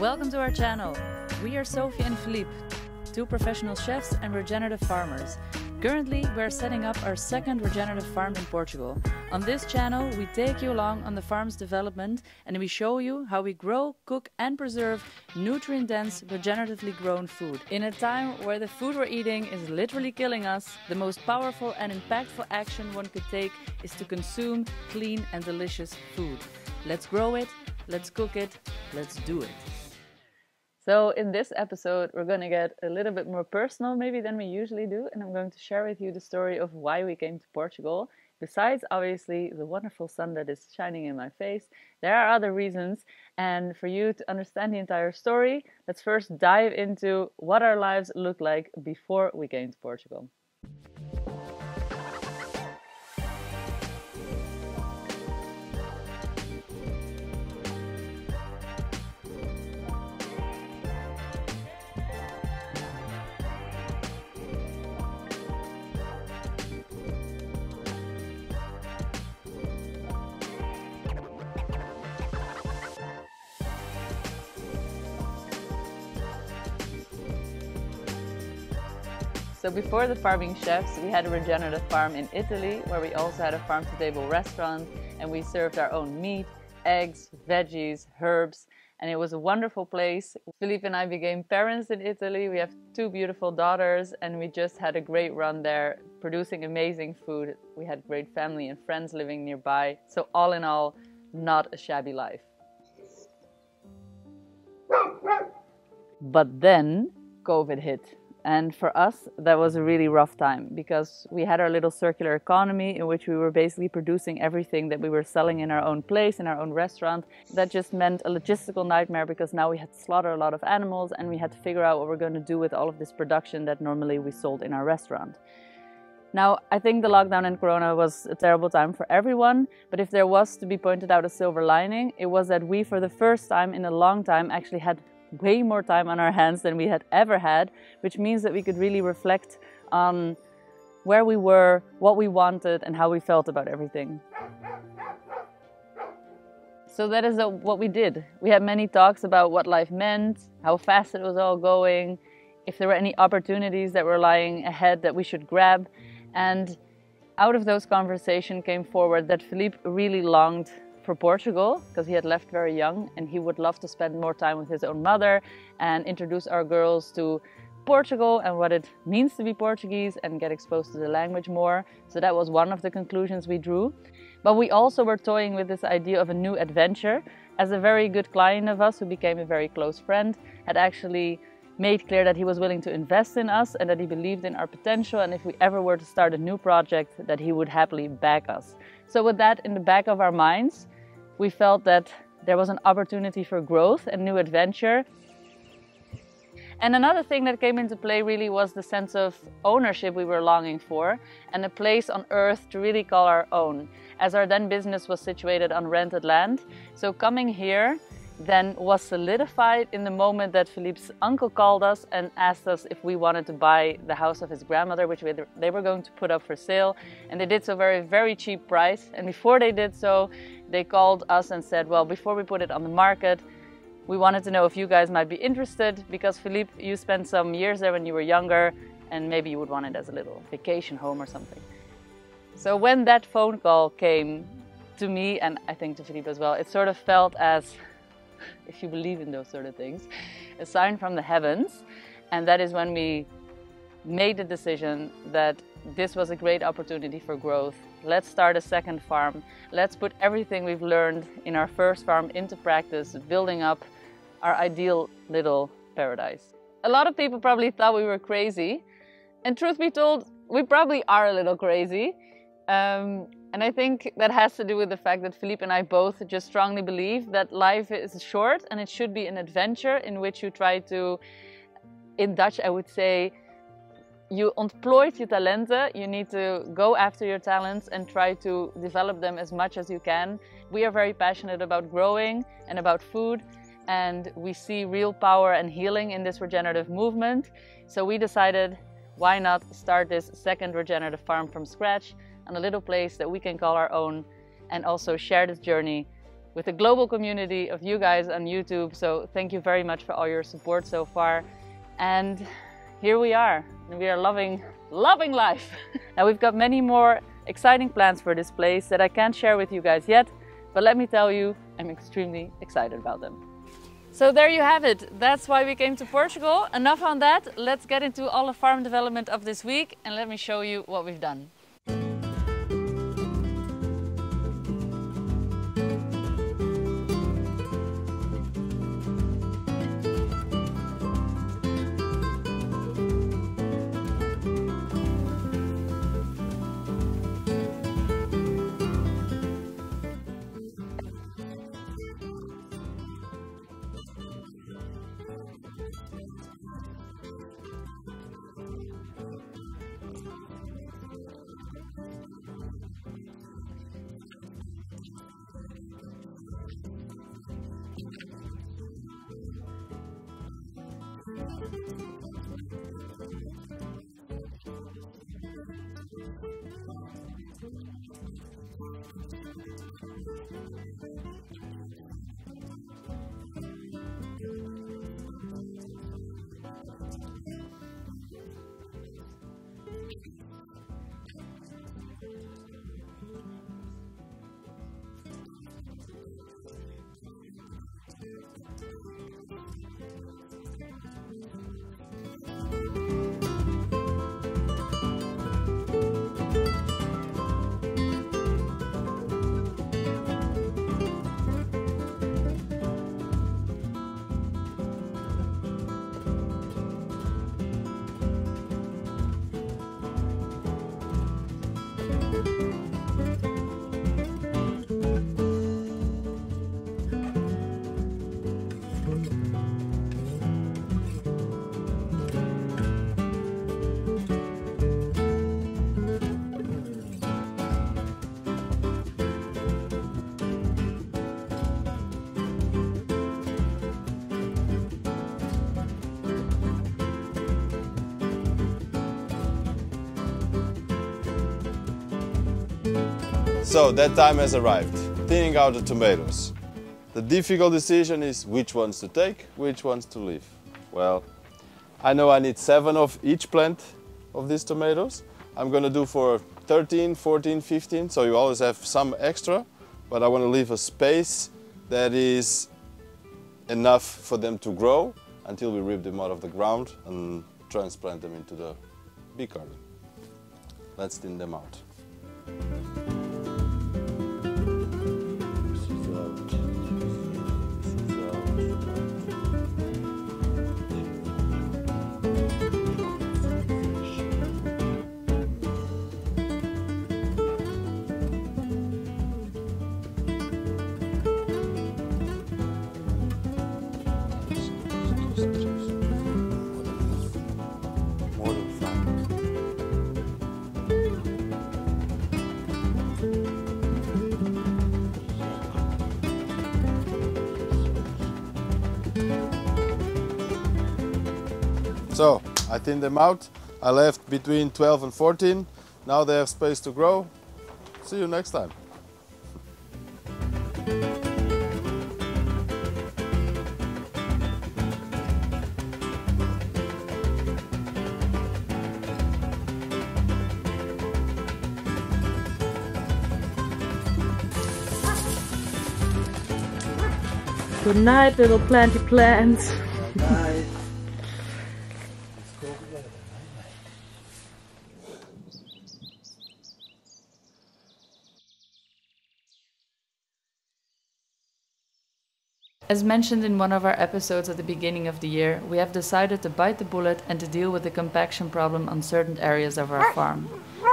Welcome to our channel. We are Sophie and Philippe, two professional chefs and regenerative farmers. Currently, we are setting up our second regenerative farm in Portugal. On this channel, we take you along on the farm's development and we show you how we grow, cook, and preserve nutrient dense, regeneratively grown food. In a time where the food we're eating is literally killing us, the most powerful and impactful action one could take is to consume clean and delicious food. Let's grow it, let's cook it, let's do it. So, in this episode, we're going to get a little bit more personal, maybe, than we usually do, and I'm going to share with you the story of why we came to Portugal. Besides, obviously, the wonderful sun that is shining in my face, there are other reasons. And for you to understand the entire story, let's first dive into what our lives looked like before we came to Portugal. So before the farming chefs, we had a regenerative farm in Italy where we also had a farm-to-table restaurant and we served our own meat, eggs, veggies, herbs, and it was a wonderful place. Philippe and I became parents in Italy. We have two beautiful daughters and we just had a great run there producing amazing food. We had great family and friends living nearby. So all in all, not a shabby life. But then COVID hit and for us, that was a really rough time because we had our little circular economy in which we were basically producing everything that we were selling in our own place, in our own restaurant. That just meant a logistical nightmare because now we had to slaughter a lot of animals and we had to figure out what we're going to do with all of this production that normally we sold in our restaurant. Now, I think the lockdown and Corona was a terrible time for everyone, but if there was to be pointed out a silver lining, it was that we, for the first time in a long time, actually had way more time on our hands than we had ever had, which means that we could really reflect on where we were, what we wanted, and how we felt about everything. So that is what we did. We had many talks about what life meant, how fast it was all going, if there were any opportunities that were lying ahead that we should grab. And out of those conversations came forward that Philippe really longed for Portugal because he had left very young and he would love to spend more time with his own mother and introduce our girls to Portugal and what it means to be Portuguese and get exposed to the language more. So that was one of the conclusions we drew. But we also were toying with this idea of a new adventure as a very good client of us who became a very close friend had actually made clear that he was willing to invest in us and that he believed in our potential and if we ever were to start a new project that he would happily back us. So with that in the back of our minds, we felt that there was an opportunity for growth and new adventure. And another thing that came into play really was the sense of ownership we were longing for and a place on earth to really call our own, as our then business was situated on rented land. So coming here then was solidified in the moment that Philippe's uncle called us and asked us if we wanted to buy the house of his grandmother, which they were going to put up for sale. And they did so very, very cheap price. And before they did so, they called us and said, well, before we put it on the market, we wanted to know if you guys might be interested because Philippe, you spent some years there when you were younger and maybe you would want it as a little vacation home or something. So when that phone call came to me and I think to Philippe as well, it sort of felt as, if you believe in those sort of things, a sign from the heavens. And that is when we made the decision that this was a great opportunity for growth. Let's start a second farm. Let's put everything we've learned in our first farm into practice, building up our ideal little paradise. A lot of people probably thought we were crazy. And truth be told, we probably are a little crazy. Um, and I think that has to do with the fact that Philippe and I both just strongly believe that life is short and it should be an adventure in which you try to, in Dutch, I would say, you ontplooit je talenten. You need to go after your talents and try to develop them as much as you can. We are very passionate about growing and about food, and we see real power and healing in this regenerative movement. So we decided why not start this second regenerative farm from scratch on a little place that we can call our own and also share this journey with a global community of you guys on YouTube. So thank you very much for all your support so far. And here we are, and we are loving, loving life. now we've got many more exciting plans for this place that I can't share with you guys yet, but let me tell you, I'm extremely excited about them. So there you have it. That's why we came to Portugal. Enough on that. Let's get into all the farm development of this week and let me show you what we've done. So that time has arrived, thinning out the tomatoes. The difficult decision is which ones to take, which ones to leave. Well, I know I need seven of each plant of these tomatoes. I'm gonna do for 13, 14, 15, so you always have some extra, but I wanna leave a space that is enough for them to grow until we rip them out of the ground and transplant them into the big garden. Let's thin them out. So I thinned them out. I left between 12 and 14. Now they have space to grow. See you next time. Good night, little planty plants. As mentioned in one of our episodes at the beginning of the year, we have decided to bite the bullet and to deal with the compaction problem on certain areas of our farm.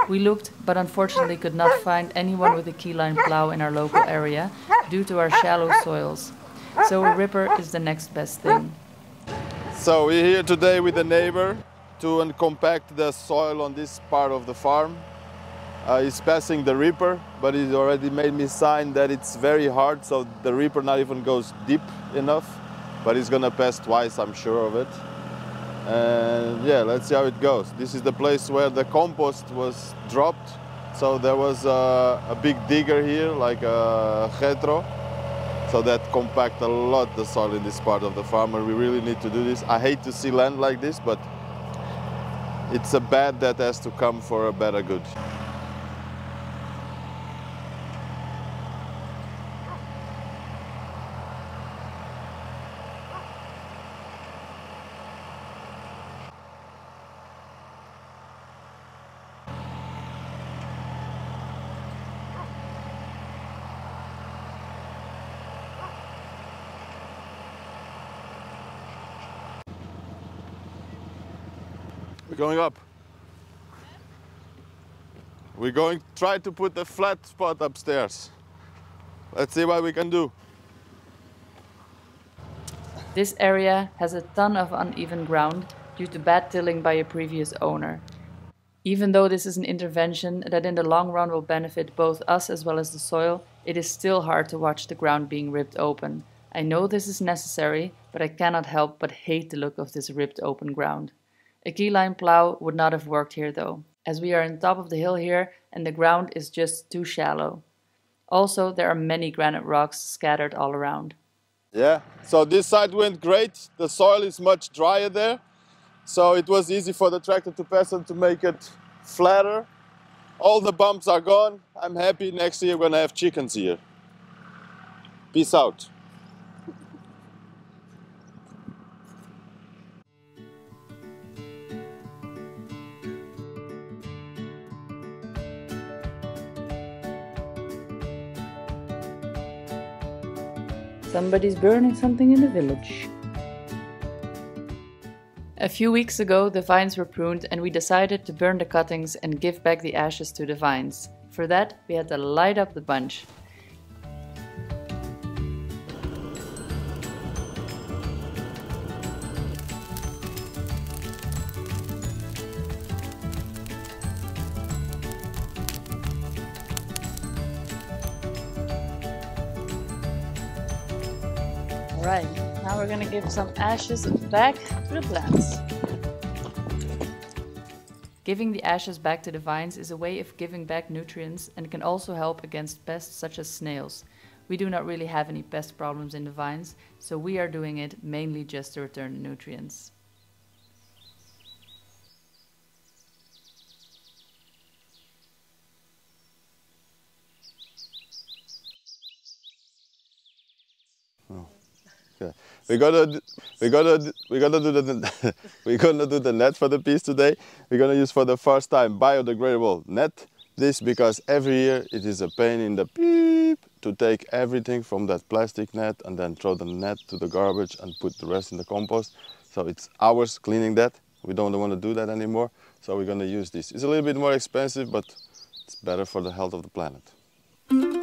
We looked, but unfortunately could not find anyone with a keyline plow in our local area due to our shallow soils. So a ripper is the next best thing. So we're here today with a neighbor to uncompact the soil on this part of the farm. Uh, he's passing the reaper, but he's already made me sign that it's very hard, so the reaper not even goes deep enough. But he's gonna pass twice, I'm sure of it. And yeah, let's see how it goes. This is the place where the compost was dropped. So there was a, a big digger here, like a retro. So that compact a lot the soil in this part of the farm and we really need to do this. I hate to see land like this, but it's a bad that has to come for a better good. Going up. We're going to try to put a flat spot upstairs. Let's see what we can do. This area has a ton of uneven ground due to bad tilling by a previous owner. Even though this is an intervention that in the long run will benefit both us as well as the soil, it is still hard to watch the ground being ripped open. I know this is necessary, but I cannot help but hate the look of this ripped open ground. A keyline plow would not have worked here though, as we are on top of the hill here and the ground is just too shallow. Also, there are many granite rocks scattered all around. Yeah, so this side went great. The soil is much drier there. So it was easy for the tractor to pass and to make it flatter. All the bumps are gone. I'm happy next year we're gonna have chickens here. Peace out. Somebody's burning something in the village. A few weeks ago, the vines were pruned and we decided to burn the cuttings and give back the ashes to the vines. For that, we had to light up the bunch. Alright, now we're gonna give some ashes back to the plants. Giving the ashes back to the vines is a way of giving back nutrients and can also help against pests such as snails. We do not really have any pest problems in the vines, so we are doing it mainly just to return the nutrients. We're gonna do- we're gonna we're gonna do the we're gonna do the net for the piece today. We're gonna use for the first time biodegradable net. This because every year it is a pain in the beep to take everything from that plastic net and then throw the net to the garbage and put the rest in the compost. So it's hours cleaning that. We don't want to do that anymore. So we're gonna use this. It's a little bit more expensive, but it's better for the health of the planet.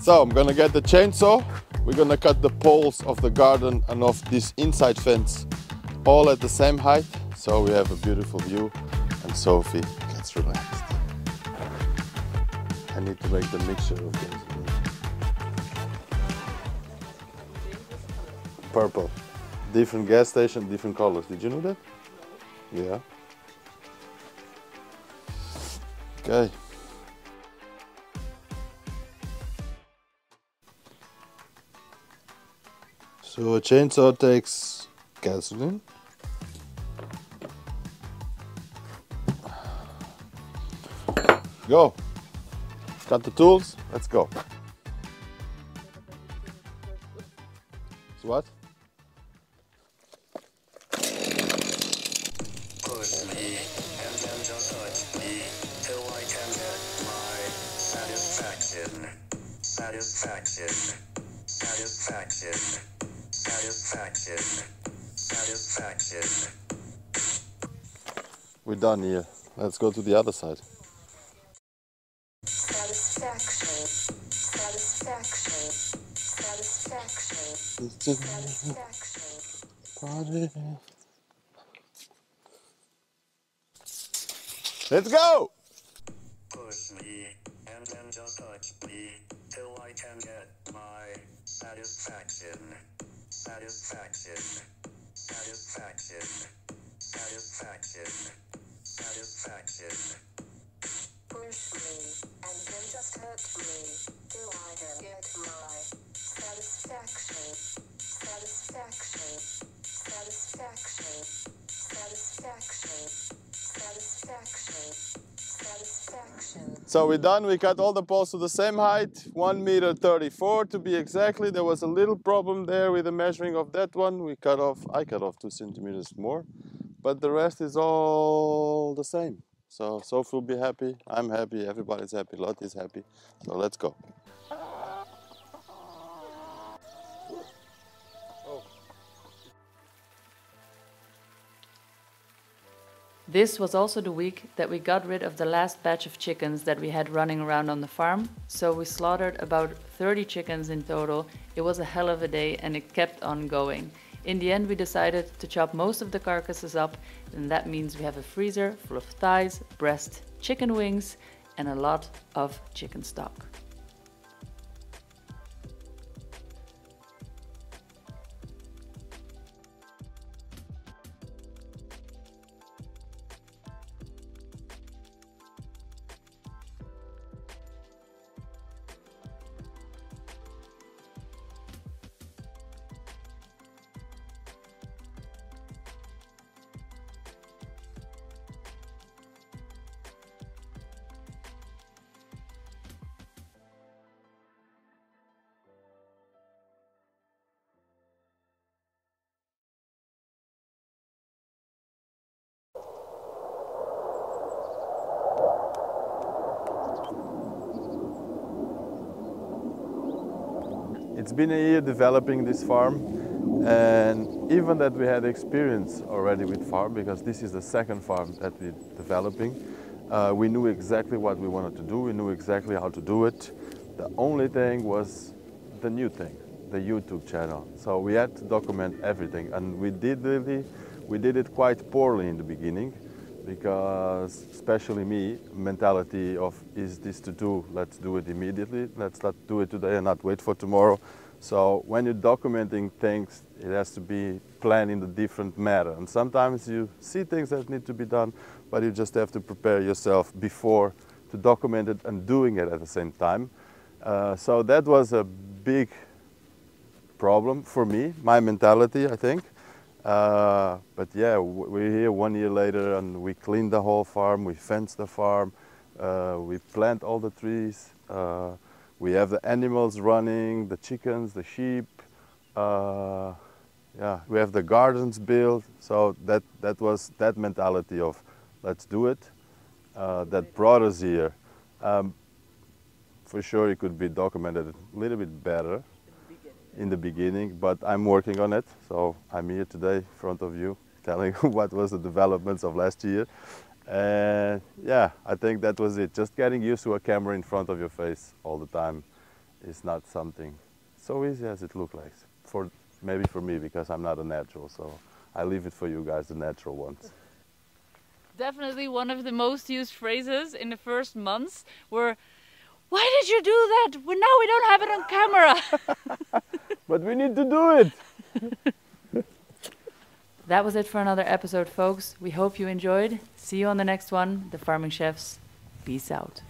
So I'm gonna get the chainsaw. We're gonna cut the poles of the garden and of this inside fence all at the same height, so we have a beautiful view and Sophie gets relaxed. I need to make the mixture of this. Purple. Different gas station, different colors. Did you know that? Yeah. Okay. So a chainsaw takes gasoline. Go. Got the tools? Let's go. So what? We're done here. Let's go to the other side. Satisfaction. Satisfaction. Satisfaction. Satisfaction. Party. Let's go! Push me and then just touch me till I can get my satisfaction. Satisfaction. Satisfaction. Satisfaction. Satisfaction. Push me and then just hurt me till I can get my satisfaction. Satisfaction. Satisfaction. Satisfaction. Satisfaction. Satisfaction. So we're done. We cut all the poles to the same height, 1 meter 34 to be exactly. There was a little problem there with the measuring of that one. We cut off, I cut off 2 centimeters more, but the rest is all the same. So Sophie will be happy, I'm happy, everybody's happy, Lottie's happy. So let's go. This was also the week that we got rid of the last batch of chickens that we had running around on the farm. So we slaughtered about 30 chickens in total. It was a hell of a day and it kept on going. In the end, we decided to chop most of the carcasses up, and that means we have a freezer full of thighs, breast, chicken wings, and a lot of chicken stock. It's been a year developing this farm, and even that we had experience already with farm, because this is the second farm that we're developing, uh, we knew exactly what we wanted to do, we knew exactly how to do it. The only thing was the new thing, the YouTube channel. So we had to document everything, and we did really, we did it quite poorly in the beginning because especially me mentality of is this to do? Let's do it immediately. Let's not do it today and not wait for tomorrow. So when you're documenting things it has to be planned in a different manner. And sometimes you see things that need to be done but you just have to prepare yourself before to document it and doing it at the same time. Uh, so that was a big problem for me my mentality i think uh, but yeah, we're here one year later and we cleaned the whole farm, we fenced the farm, uh, we plant all the trees, uh, we have the animals running, the chickens, the sheep, uh, yeah, we have the gardens built. So that, that was that mentality of let's do it uh, that brought us here. Um, for sure, it could be documented a little bit better in the beginning, but I'm working on it. So I'm here today in front of you telling what was the developments of last year. And yeah, I think that was it. Just getting used to a camera in front of your face all the time is not something so easy as it looks like. For maybe for me because I'm not a natural, so I leave it for you guys, the natural ones. Definitely one of the most used phrases in the first months were, Why did you do that? Well, now we don't have it on camera. But we need to do it! that was it for another episode, folks. We hope you enjoyed. See you on the next one. The Farming Chefs. Peace out.